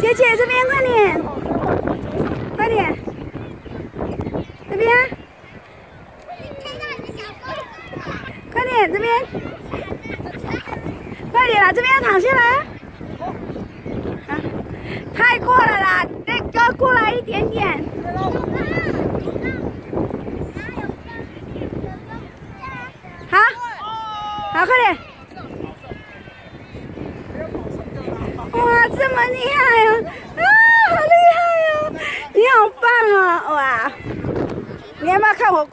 姐姐这边快点，快点，这边，快点这边，快点啦，这边要躺下来，啊，太过了啦，再再过来一点点，好，好，快点。哇，这么厉害啊！啊，好厉害哦！你好棒啊！哇，你要不要看我滚？